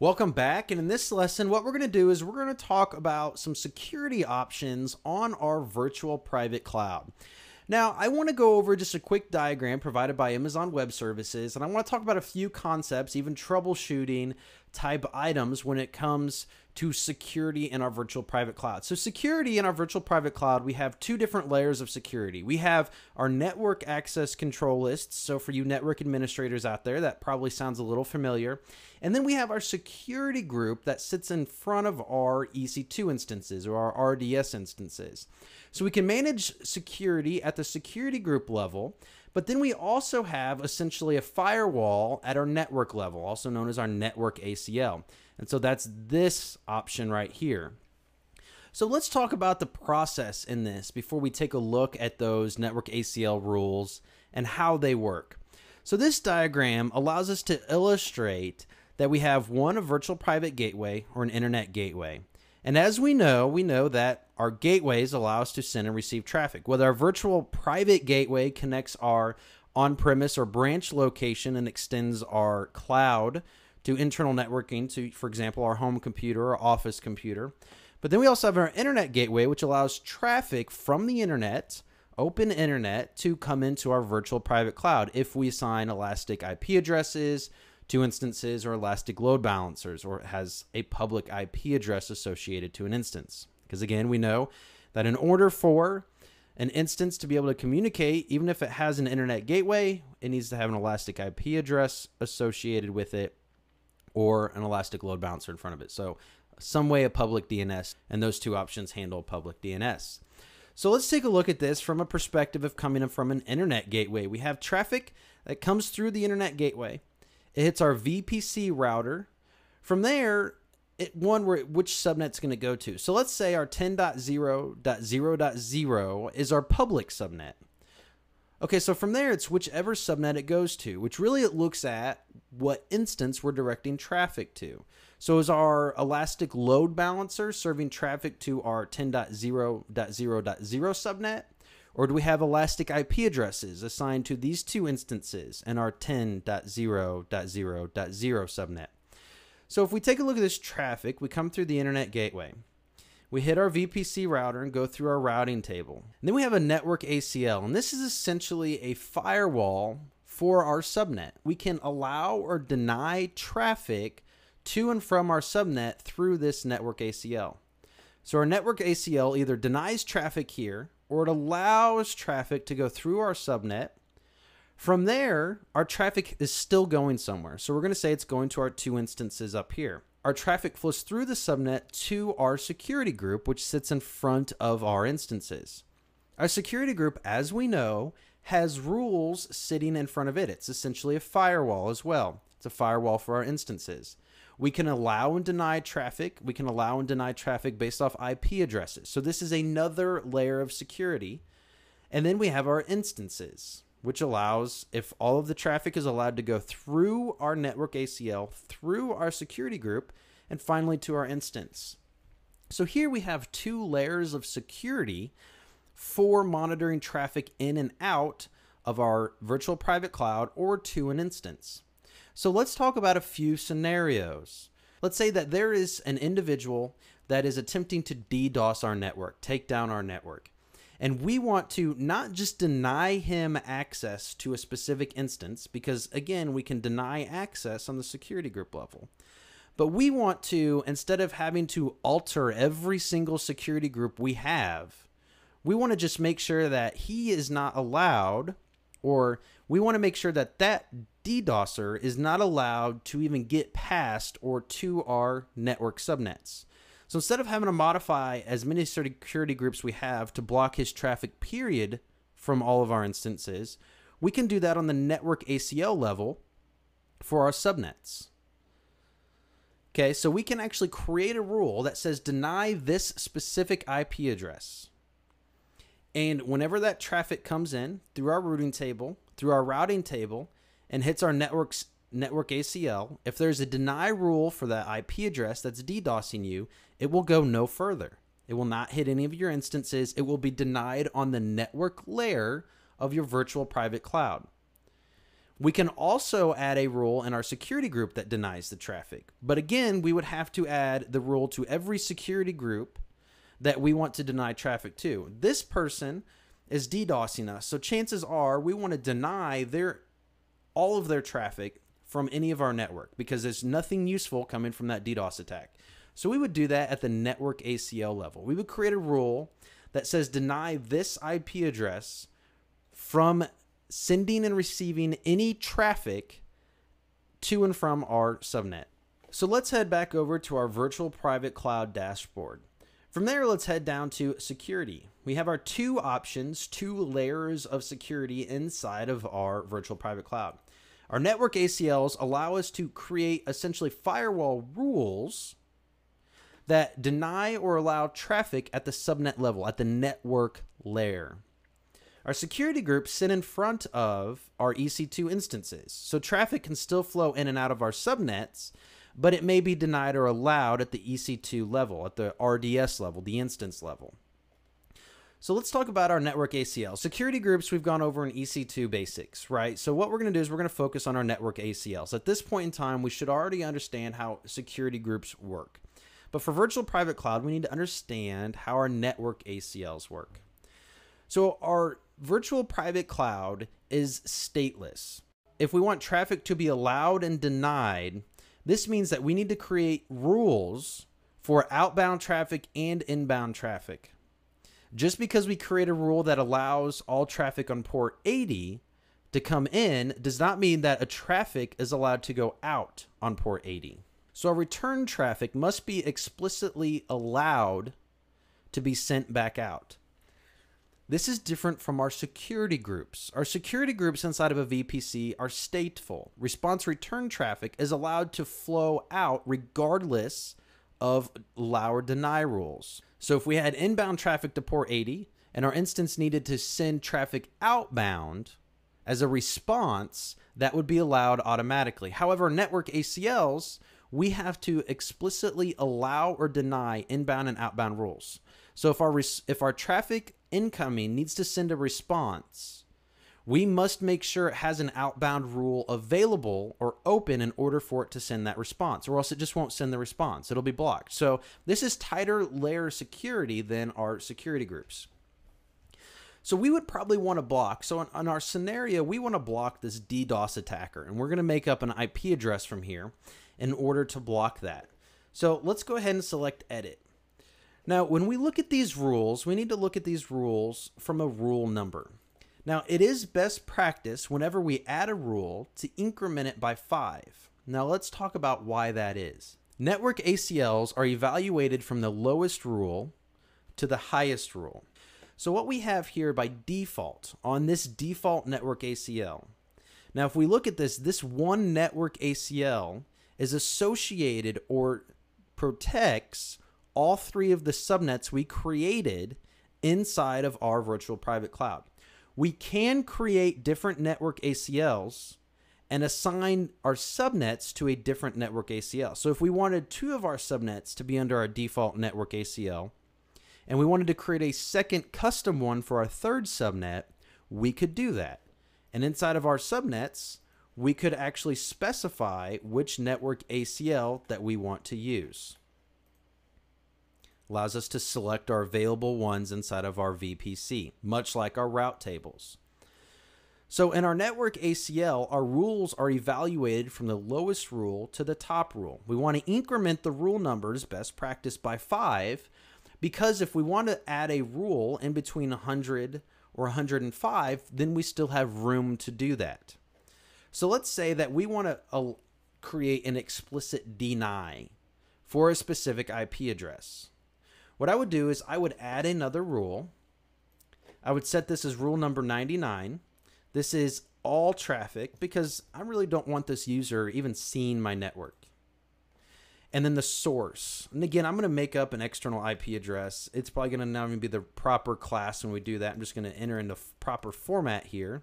Welcome back. And in this lesson, what we're going to do is we're going to talk about some security options on our virtual private cloud. Now, I want to go over just a quick diagram provided by Amazon Web Services, and I want to talk about a few concepts, even troubleshooting type items when it comes to security in our virtual private cloud. So, security in our virtual private cloud, we have two different layers of security. We have our network access control lists. So, for you network administrators out there, that probably sounds a little familiar. And then we have our security group that sits in front of our EC2 instances or our RDS instances. So, we can manage security at the security group level. But then we also have essentially a firewall at our network level, also known as our network ACL. And so that's this option right here. So let's talk about the process in this before we take a look at those network ACL rules and how they work. So this diagram allows us to illustrate that we have one a virtual private gateway or an internet gateway. And as we know, we know that our gateways allow us to send and receive traffic. Whether our virtual private gateway connects our on premise or branch location and extends our cloud to internal networking to, for example, our home computer or office computer. But then we also have our internet gateway, which allows traffic from the internet, open internet, to come into our virtual private cloud if we assign elastic IP addresses to instances or elastic load balancers or has a public IP address associated to an instance. Because again, we know that in order for an instance to be able to communicate, even if it has an internet gateway, it needs to have an elastic IP address associated with it or an elastic load balancer in front of it. So some way of public DNS, and those two options handle public DNS. So let's take a look at this from a perspective of coming from an internet gateway. We have traffic that comes through the internet gateway. It hits our VPC router. From there, it one where which subnet's going to go to. So let's say our 10.0.0.0 is our public subnet. Okay, so from there, it's whichever subnet it goes to, which really it looks at what instance we're directing traffic to. So is our elastic load balancer serving traffic to our 10.0.0.0 subnet? Or do we have elastic IP addresses assigned to these two instances and our 10.0.0.0 subnet? So if we take a look at this traffic, we come through the internet gateway. We hit our VPC router and go through our routing table. And then we have a network ACL, and this is essentially a firewall for our subnet. We can allow or deny traffic to and from our subnet through this network ACL. So our network ACL either denies traffic here or it allows traffic to go through our subnet. From there, our traffic is still going somewhere. So we're going to say it's going to our two instances up here our traffic flows through the subnet to our security group, which sits in front of our instances. Our security group, as we know, has rules sitting in front of it. It's essentially a firewall as well. It's a firewall for our instances. We can allow and deny traffic. We can allow and deny traffic based off IP addresses. So this is another layer of security. And then we have our instances which allows, if all of the traffic is allowed to go through our network ACL, through our security group, and finally to our instance. So here we have two layers of security for monitoring traffic in and out of our virtual private cloud or to an instance. So let's talk about a few scenarios. Let's say that there is an individual that is attempting to DDoS our network, take down our network. And we want to not just deny him access to a specific instance, because again, we can deny access on the security group level. But we want to, instead of having to alter every single security group we have, we want to just make sure that he is not allowed, or we want to make sure that that DDoSer is not allowed to even get past or to our network subnets. So instead of having to modify as many security groups we have to block his traffic period from all of our instances, we can do that on the network ACL level for our subnets. Okay, so we can actually create a rule that says deny this specific IP address. And whenever that traffic comes in through our routing table, through our routing table, and hits our network's network ACL, if there's a deny rule for that IP address that's DDoSing you, it will go no further. It will not hit any of your instances. It will be denied on the network layer of your virtual private cloud. We can also add a rule in our security group that denies the traffic. But again, we would have to add the rule to every security group that we want to deny traffic to. This person is DDoSing us, so chances are we want to deny their all of their traffic from any of our network because there's nothing useful coming from that DDoS attack. So we would do that at the network ACL level. We would create a rule that says deny this IP address from sending and receiving any traffic to and from our subnet. So let's head back over to our virtual private cloud dashboard. From there, let's head down to security. We have our two options, two layers of security inside of our virtual private cloud. Our network ACLs allow us to create essentially firewall rules that deny or allow traffic at the subnet level, at the network layer. Our security groups sit in front of our EC2 instances, so traffic can still flow in and out of our subnets, but it may be denied or allowed at the EC2 level, at the RDS level, the instance level. So let's talk about our network ACL. Security groups, we've gone over in EC2 basics, right? So what we're going to do is we're going to focus on our network ACLs. At this point in time, we should already understand how security groups work. But for virtual private cloud, we need to understand how our network ACLs work. So our virtual private cloud is stateless. If we want traffic to be allowed and denied, this means that we need to create rules for outbound traffic and inbound traffic. Just because we create a rule that allows all traffic on port 80 to come in does not mean that a traffic is allowed to go out on port 80. So our return traffic must be explicitly allowed to be sent back out. This is different from our security groups. Our security groups inside of a VPC are stateful. Response return traffic is allowed to flow out regardless of allow or deny rules. So if we had inbound traffic to port 80 and our instance needed to send traffic outbound as a response, that would be allowed automatically. However, network ACLs, we have to explicitly allow or deny inbound and outbound rules. So if our if our traffic incoming needs to send a response, we must make sure it has an outbound rule available or open in order for it to send that response, or else it just won't send the response. It'll be blocked. So this is tighter layer security than our security groups. So we would probably want to block. So in, in our scenario, we want to block this DDoS attacker, and we're going to make up an IP address from here in order to block that. So let's go ahead and select edit. Now, when we look at these rules, we need to look at these rules from a rule number. Now, it is best practice whenever we add a rule to increment it by five. Now, let's talk about why that is. Network ACLs are evaluated from the lowest rule to the highest rule. So, what we have here by default on this default network ACL. Now, if we look at this, this one network ACL is associated or protects all three of the subnets we created inside of our virtual private cloud we can create different network ACLs and assign our subnets to a different network ACL. So if we wanted two of our subnets to be under our default network ACL, and we wanted to create a second custom one for our third subnet, we could do that. And inside of our subnets, we could actually specify which network ACL that we want to use allows us to select our available ones inside of our VPC, much like our route tables. So in our network ACL, our rules are evaluated from the lowest rule to the top rule. We want to increment the rule numbers best practice by five because if we want to add a rule in between 100 or 105, then we still have room to do that. So let's say that we want to uh, create an explicit deny for a specific IP address. What I would do is I would add another rule. I would set this as rule number 99. This is all traffic because I really don't want this user even seeing my network. And then the source. And again, I'm going to make up an external IP address. It's probably going to now be the proper class when we do that. I'm just going to enter in the proper format here.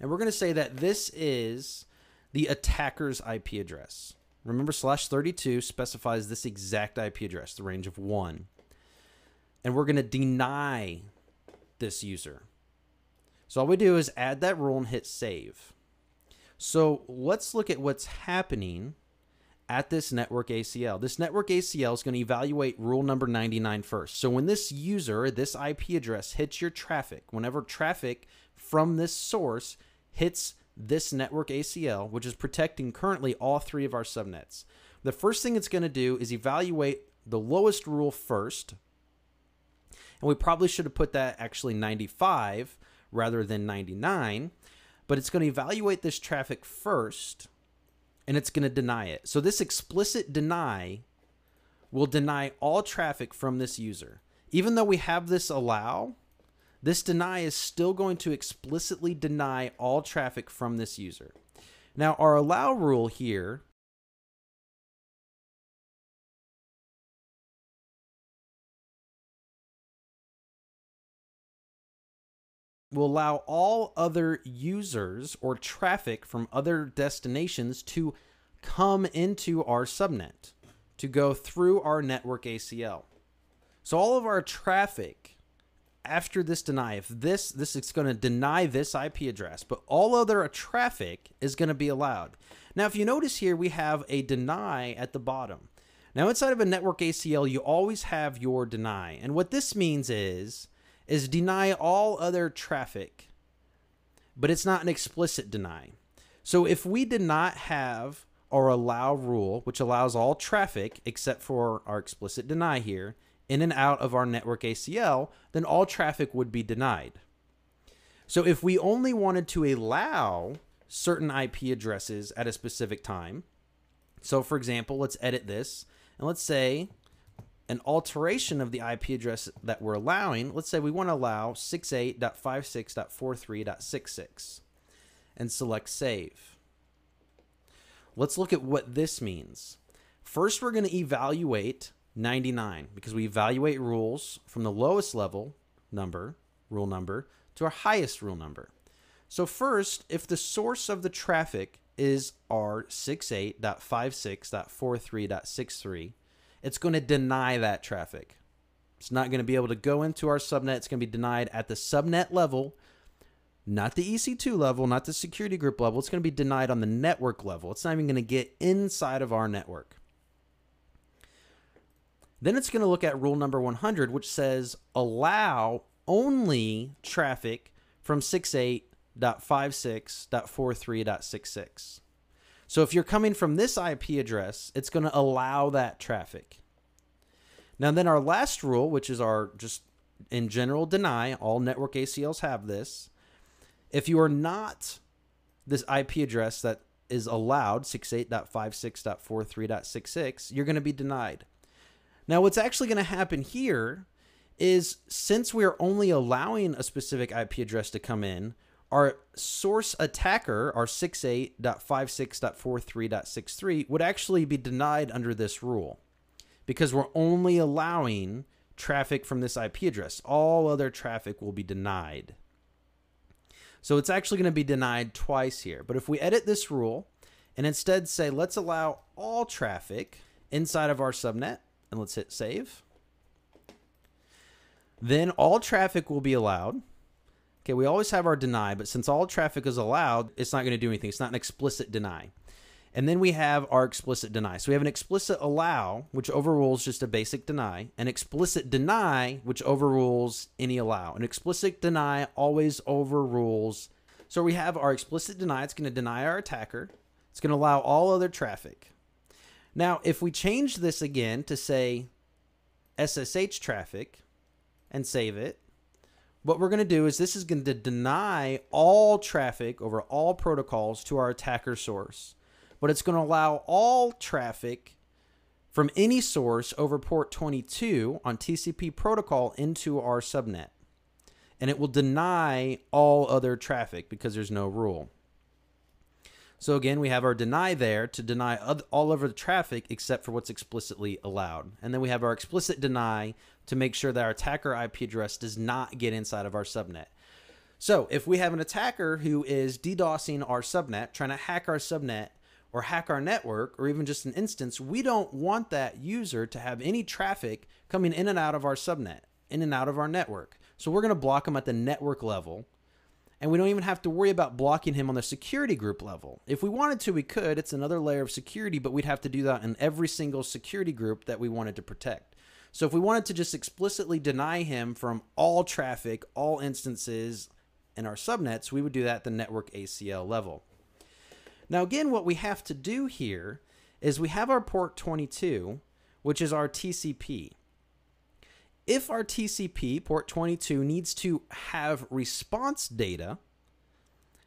And we're going to say that this is the attacker's IP address. Remember, slash 32 specifies this exact IP address, the range of 1. And we're going to deny this user. So all we do is add that rule and hit save. So let's look at what's happening at this network ACL. This network ACL is going to evaluate rule number 99 first. So when this user, this IP address hits your traffic, whenever traffic from this source hits this network ACL, which is protecting currently all three of our subnets, the first thing it's going to do is evaluate the lowest rule first. And we probably should have put that actually 95 rather than 99, but it's going to evaluate this traffic first and it's going to deny it. So this explicit deny will deny all traffic from this user. Even though we have this allow, this deny is still going to explicitly deny all traffic from this user. Now, our allow rule here will allow all other users or traffic from other destinations to come into our subnet, to go through our network ACL. So all of our traffic after this deny, if this this is going to deny this IP address, but all other traffic is going to be allowed. Now, if you notice here, we have a deny at the bottom. Now, inside of a network ACL, you always have your deny. And what this means is is deny all other traffic, but it's not an explicit deny. So if we did not have our allow rule, which allows all traffic except for our explicit deny here, in and out of our network ACL, then all traffic would be denied. So if we only wanted to allow certain IP addresses at a specific time, so for example, let's edit this and let's say an alteration of the IP address that we're allowing, let's say we want to allow 68.56.43.66 and select save. Let's look at what this means. First, we're going to evaluate 99 because we evaluate rules from the lowest level number, rule number, to our highest rule number. So first, if the source of the traffic is our 68.56.43.63, it's going to deny that traffic. It's not going to be able to go into our subnet. It's going to be denied at the subnet level, not the EC2 level, not the security group level. It's going to be denied on the network level. It's not even going to get inside of our network. Then it's going to look at rule number 100, which says allow only traffic from 68.56.43.66. So if you're coming from this IP address, it's going to allow that traffic. Now, then our last rule, which is our just in general deny, all network ACLs have this. If you are not this IP address that is allowed, 68.56.43.66, you're going to be denied. Now, what's actually going to happen here is since we're only allowing a specific IP address to come in, our source attacker, our 68.56.43.63, would actually be denied under this rule because we're only allowing traffic from this IP address. All other traffic will be denied. So it's actually going to be denied twice here. But if we edit this rule and instead say, let's allow all traffic inside of our subnet, and let's hit save, then all traffic will be allowed Okay, we always have our deny, but since all traffic is allowed, it's not going to do anything. It's not an explicit deny. And then we have our explicit deny. So we have an explicit allow, which overrules just a basic deny, an explicit deny, which overrules any allow. An explicit deny always overrules. So we have our explicit deny. It's going to deny our attacker. It's going to allow all other traffic. Now, if we change this again to say SSH traffic and save it, what we're going to do is this is going to deny all traffic over all protocols to our attacker source. But it's going to allow all traffic from any source over port 22 on TCP protocol into our subnet. And it will deny all other traffic because there's no rule. So again, we have our deny there to deny all of the traffic except for what's explicitly allowed. And then we have our explicit deny to make sure that our attacker IP address does not get inside of our subnet. So if we have an attacker who is DDoSing our subnet, trying to hack our subnet or hack our network or even just an instance, we don't want that user to have any traffic coming in and out of our subnet, in and out of our network. So we're going to block them at the network level And we don't even have to worry about blocking him on the security group level. If we wanted to, we could. It's another layer of security, but we'd have to do that in every single security group that we wanted to protect. So if we wanted to just explicitly deny him from all traffic, all instances in our subnets, we would do that at the network ACL level. Now, again, what we have to do here is we have our port 22, which is our TCP. If our TCP, port 22, needs to have response data,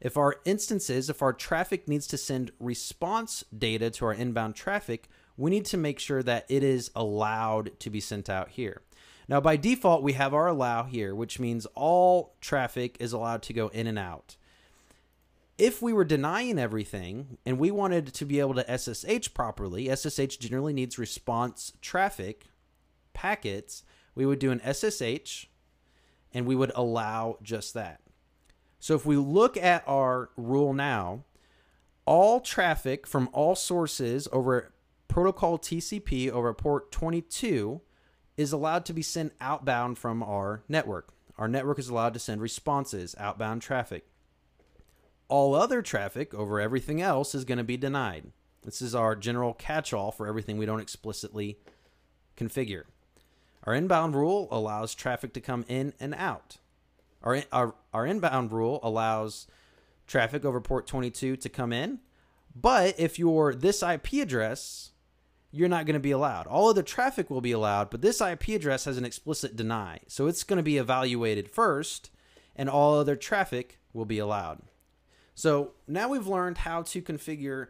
if our instances, if our traffic needs to send response data to our inbound traffic, we need to make sure that it is allowed to be sent out here. Now, by default, we have our allow here, which means all traffic is allowed to go in and out. If we were denying everything and we wanted to be able to SSH properly, SSH generally needs response traffic packets we would do an SSH and we would allow just that. So if we look at our rule now, all traffic from all sources over protocol TCP over port 22 is allowed to be sent outbound from our network. Our network is allowed to send responses, outbound traffic. All other traffic over everything else is going to be denied. This is our general catch all for everything we don't explicitly configure. Our inbound rule allows traffic to come in and out. Our, our, our inbound rule allows traffic over port 22 to come in, but if you're this IP address, you're not going to be allowed. All of the traffic will be allowed, but this IP address has an explicit deny. So it's going to be evaluated first, and all other traffic will be allowed. So now we've learned how to configure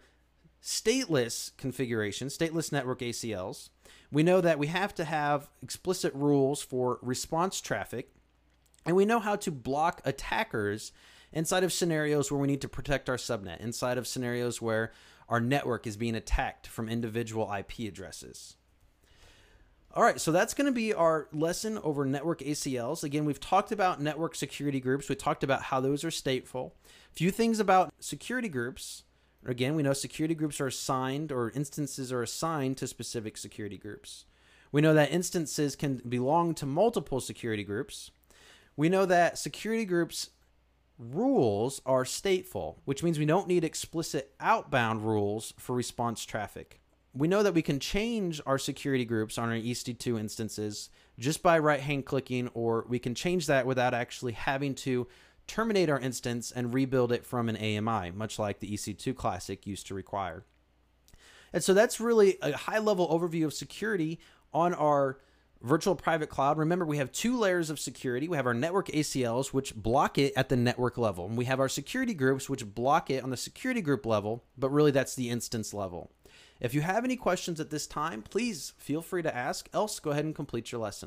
stateless configuration, stateless network ACLs. We know that we have to have explicit rules for response traffic, and we know how to block attackers inside of scenarios where we need to protect our subnet, inside of scenarios where our network is being attacked from individual IP addresses. All right, so that's going to be our lesson over network ACLs. Again, we've talked about network security groups. We talked about how those are stateful. A few things about security groups. Again, we know security groups are assigned or instances are assigned to specific security groups. We know that instances can belong to multiple security groups. We know that security groups rules are stateful, which means we don't need explicit outbound rules for response traffic. We know that we can change our security groups on our EC2 instances just by right hand clicking, or we can change that without actually having to terminate our instance and rebuild it from an AMI, much like the EC2 Classic used to require. And so that's really a high level overview of security on our virtual private cloud. Remember, we have two layers of security. We have our network ACLs, which block it at the network level. And we have our security groups, which block it on the security group level, but really that's the instance level. If you have any questions at this time, please feel free to ask. Else, go ahead and complete your lesson.